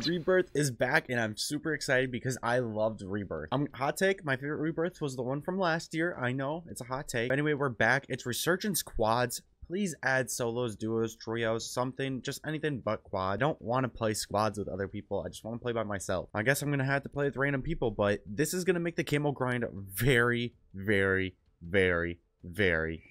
Rebirth is back and I'm super excited because I loved Rebirth. I'm hot take, my favorite Rebirth was the one from last year. I know, it's a hot take. But anyway, we're back. It's Resurgence Quads. Please add solos, duos, trios, something, just anything but quad. I don't want to play squads with other people. I just want to play by myself. I guess I'm going to have to play with random people, but this is going to make the camo grind very, very, very, very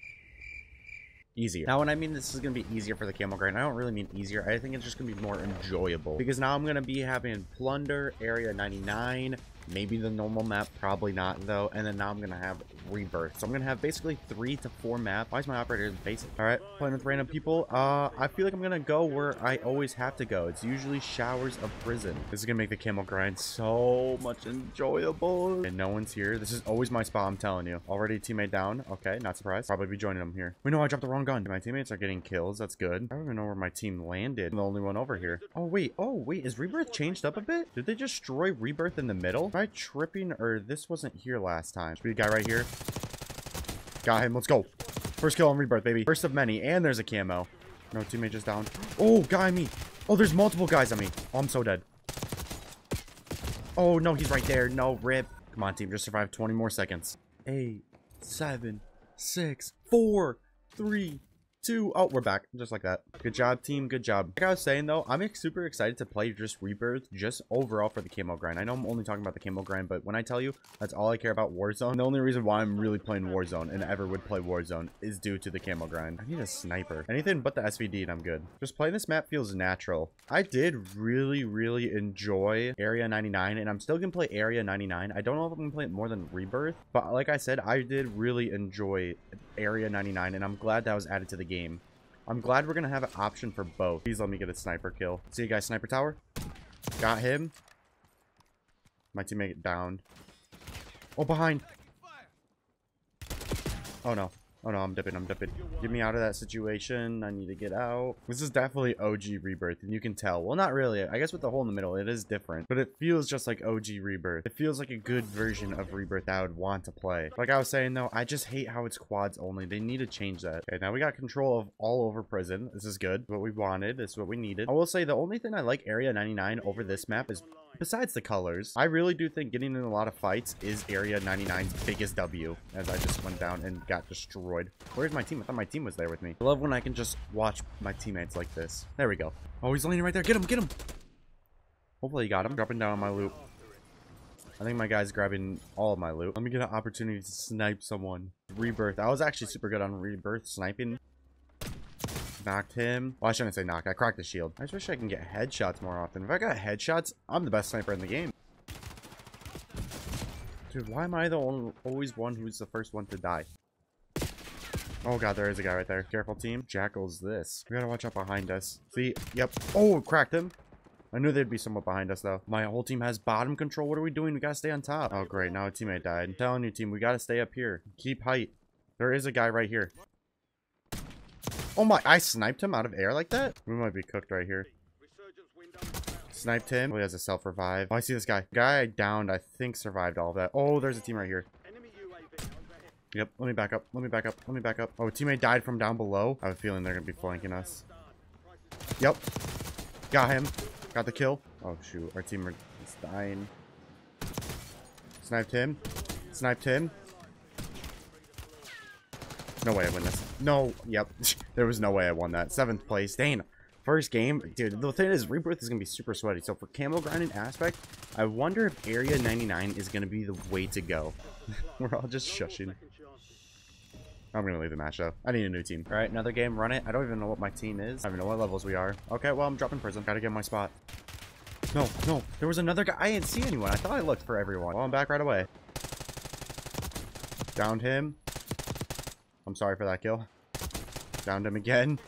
easier. Now, when I mean this is going to be easier for the camo grind, I don't really mean easier. I think it's just going to be more enjoyable. Because now I'm going to be having Plunder, Area 99, maybe the normal map, probably not though. And then now I'm to have Rebirth. So I'm to have basically three to four maps. Why is my operator in basic? All right, playing with random people. Uh, I feel like I'm to go where I always have to go. It's usually Showers of Prison. This is to make the camo grind so much enjoyable. And no one's here. This is always my spot, I'm telling you. Already teammate down. Okay, not surprised. Probably be joining them here. We know I dropped the wrong gun. My teammates are getting kills. That's good. I don't even know where my team landed. I'm the only one over here. Oh, wait. Oh, wait. Is Rebirth changed up a bit? Did they destroy Rebirth in the middle? I tripping or this wasn't here last time? Should be a guy right here. Got him. Let's go. First kill on Rebirth, baby. First of many. And there's a camo. No, teammate just down. Oh, guy me. Oh, there's multiple guys on me. Oh, I'm so dead. Oh, no, he's right there. No, rip. Come on, team. Just survive 20 more seconds. Eight, seven, six, four, three, two. Oh, we're back. Just like that. Good job, team. Good job. Like I was saying, though, I'm super excited to play just Rebirth just overall for the camo grind. I know I'm only talking about the camo grind, but when I tell you that's all I care about Warzone, the only reason why I'm really playing Warzone and ever would play Warzone is due to the camo grind. I need a sniper. Anything but the SVD and I'm good. Just playing this map feels natural. I did really, really enjoy Area 99 and I'm still going to play Area 99. I don't know if I'm going to play it more than Rebirth, but like I said, I did really enjoy Area 99 and I'm glad that was added to the game. I'm glad we're going to have an option for both. Please let me get a sniper kill. See you guys, sniper tower. Got him. My teammate down. Oh, behind. Oh, no. Oh no, I'm dipping, I'm dipping. Get me out of that situation. I need to get out. This is definitely OG Rebirth, and you can tell. Well, not really. I guess with the hole in the middle, it is different. But it feels just like OG Rebirth. It feels like a good version of Rebirth I would want to play. Like I was saying, though, I just hate how it's quads only. They need to change that. Okay, now we got control of all over prison. This is good. What we wanted. This is what we needed. I will say the only thing I like Area 99 over this map is besides the colors, I really do think getting in a lot of fights is Area 99's biggest W, as I just went down and got destroyed. Where's my team? I thought my team was there with me. I love when I can just watch my teammates like this. There we go. Oh, he's landing right there. Get him, get him. Hopefully he got him. Dropping down on my loot. I think my guy's grabbing all of my loot. Let me get an opportunity to snipe someone. Rebirth. I was actually super good on Rebirth sniping. Knocked him. Well, I shouldn't say knock. I cracked the shield. I just wish I can get headshots more often. If I got headshots, I'm the best sniper in the game. Dude, why am I the only, always one who's the first one to die? Oh god, there is a guy right there. Careful, team. Jackal's this. We gotta watch out behind us. See? Yep. Oh, cracked him. I knew there'd be someone behind us, though. My whole team has bottom control. What are we doing? We gotta stay on top. Oh, great. Now a teammate died. I'm telling you, team, we gotta stay up here. Keep height. There is a guy right here. Oh my, I sniped him out of air like that? We might be cooked right here. Sniped him. Oh, he has a self-revive. Oh, I see this guy. Guy I downed, I think survived all of that. Oh, there's a team right here. Yep, let me back up. Let me back up. Let me back up. Oh, a teammate died from down below. I have a feeling they're going to be flanking us. Yep. Got him. Got the kill. Oh, shoot. Our team is dying. Sniped him. Sniped him. No way I win this. No. Yep. there was no way I won that. Seventh place. Dang. First game. Dude, the thing is, Rebirth is going to be super sweaty. So for camo grinding aspect, I wonder if Area 99 is going to be the way to go. We're all just shushing. I'm going to leave the match, though. I need a new team. All right, another game. Run it. I don't even know what my team is. I don't even know what levels we are. Okay, well, I'm dropping prison. Got to get my spot. No, no. There was another guy. I didn't see anyone. I thought I looked for everyone. Well, I'm back right away. Downed him. I'm sorry for that kill. Found him again.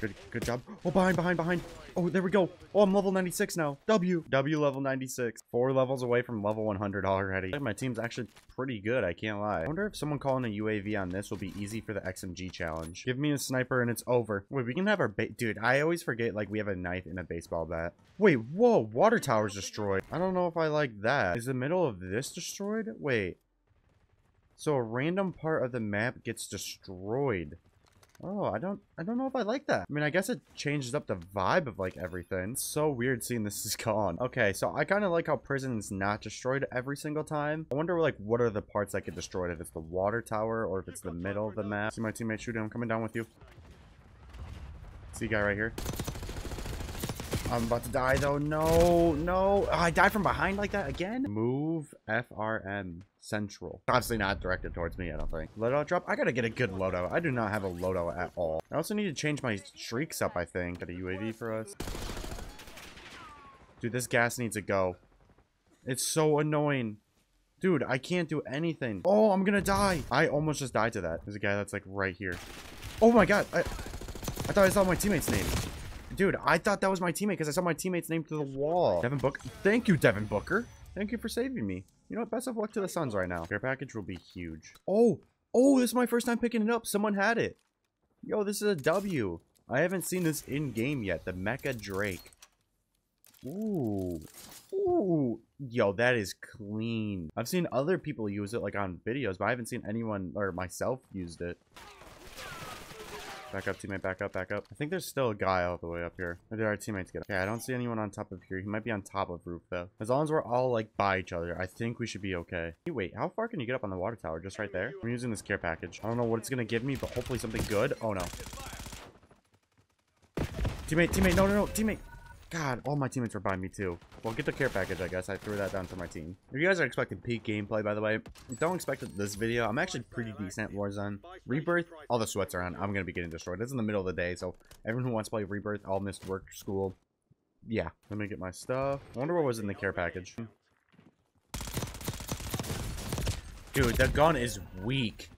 Good, good job. Oh, behind, behind, behind. Oh, there we go. Oh, I'm level 96 now. W. W level 96. Four levels away from level 100 already. My team's actually pretty good, I can't lie. I wonder if someone calling a UAV on this will be easy for the XMG challenge. Give me a sniper and it's over. Wait, we can have our bait. Dude, I always forget, like, we have a knife and a baseball bat. Wait, whoa, water tower's destroyed. I don't know if I like that. Is the middle of this destroyed? Wait. So a random part of the map gets destroyed. Oh, I don't I don't know if I like that. I mean, I guess it changes up the vibe of like everything. It's so weird seeing this is gone. Okay, so I kind of like how prison is not destroyed every single time. I wonder like what are the parts that get destroyed if it's the water tower or if it's the middle of the map. See my teammate shooting. I'm coming down with you. See guy right here. I'm about to die though. No, no. Oh, I died from behind like that again. Move FRM Central. Obviously not directed towards me, I don't think. Loadout drop. I gotta get a good loadout. I do not have a loadout at all. I also need to change my streaks up, I think. Got a UAV for us. Dude, this gas needs to go. It's so annoying. Dude, I can't do anything. Oh, I'm gonna die. I almost just died to that. There's a guy that's like right here. Oh my god. I, I thought I saw my teammate's name. Dude, I thought that was my teammate because I saw my teammate's name through the wall. Devin Booker. Thank you, Devin Booker. Thank you for saving me. You know what? Best of luck to the Suns right now. Care package will be huge. Oh, oh, this is my first time picking it up. Someone had it. Yo, this is a W. I haven't seen this in-game yet. The Mecha Drake. Ooh. Ooh. Yo, that is clean. I've seen other people use it, like, on videos, but I haven't seen anyone, or myself, used it. Back up, teammate. Back up, back up. I think there's still a guy all the way up here. Where did our teammates get? up? Okay, I don't see anyone on top of here. He might be on top of roof, though. As long as we're all, like, by each other, I think we should be okay. Hey, wait, how far can you get up on the water tower? Just right there? I'm using this care package. I don't know what it's to give me, but hopefully something good. Oh, no. Teammate, teammate. No, no, no. Teammate. God, all my teammates were by me too. Well, get the care package, I guess. I threw that down to my team. If you guys are expecting peak gameplay, by the way, don't expect it this video. I'm actually pretty decent Warzone. Rebirth, all the sweats are on. I'm going to be getting destroyed. It's in the middle of the day, so everyone who wants to play Rebirth, all missed work, school. Yeah, let me get my stuff. I wonder what was in the care package. Dude, that gun is weak.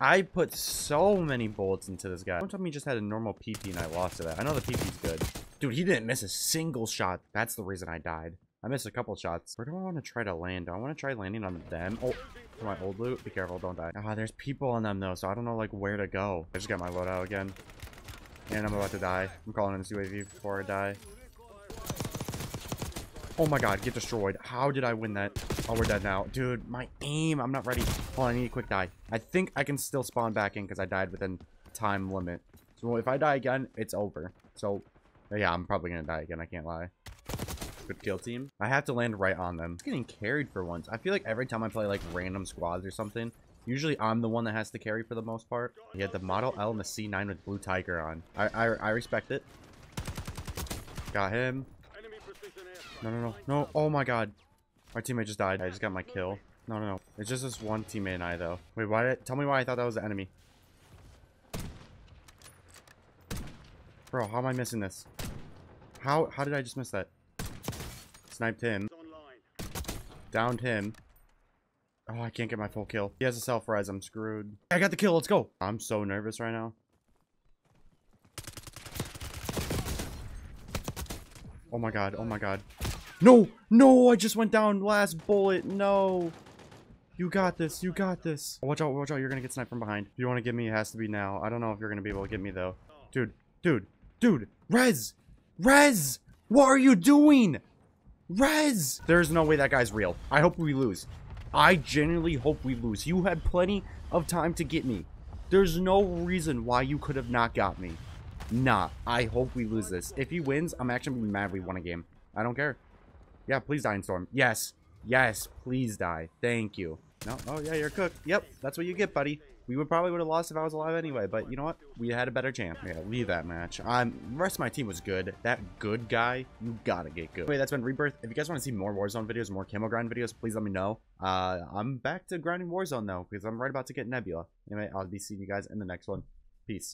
I put so many bullets into this guy. Don't tell me he just had a normal PP and I lost to that. I know the PP's good. Dude, he didn't miss a single shot. That's the reason I died. I missed a couple shots. Where do I want to try to land? Do I want to try landing on them? Oh, for my old loot. Be careful, don't die. Ah, there's people on them though, so I don't know like where to go. I just got my loadout again. And I'm about to die. I'm calling in this UAV before I die. Oh my god, get destroyed. How did I win that? Oh, we're dead now. Dude, my aim. I'm not ready. Oh, I need a quick die. I think I can still spawn back in because I died within time limit. So if I die again, it's over. So yeah, I'm probably gonna die again. I can't lie. Good kill team. I have to land right on them. It's getting carried for once. I feel like every time I play like random squads or something, usually I'm the one that has to carry for the most part. He had the Model L and the C9 with Blue Tiger on. I, I, I respect it. Got him. No, no, no. No. Oh my god. My teammate just died. I just got my kill. No, no, no. It's just this one teammate and I, though. Wait, why did... Tell me why I thought that was the enemy. Bro, how am I missing this? How how did I just miss that? Sniped him. Downed him. Oh, I can't get my full kill. He has a self-res. I'm screwed. I got the kill. Let's go. I'm so nervous right now. Oh my god. Oh my god. No! No! I just went down last bullet. No! You got this. You got this. Watch out. Watch out. You're going to get sniped from behind. If you want to get me, it has to be now. I don't know if you're going to be able to get me, though. Dude. Dude. Dude, Rez! Rez! What are you doing? Rez! There's no way that guy's real. I hope we lose. I genuinely hope we lose. You had plenty of time to get me. There's no reason why you could have not got me. Nah, I hope we lose this. If he wins, I'm actually mad we won a game. I don't care. Yeah, please die in Storm. Yes. Yes, please die. Thank you. No, oh yeah, you're cooked. Yep, that's what you get, buddy. We would probably would have lost if I was alive anyway, but you know what? We had a better chance. Yeah, leave that match. Um, rest of my team was good. That good guy, you gotta get good. Anyway, that's been Rebirth. If you guys want to see more Warzone videos, more camo grind videos, please let me know. Uh, I'm back to grinding Warzone though, because I'm right about to get Nebula. Anyway, I'll be seeing you guys in the next one. Peace.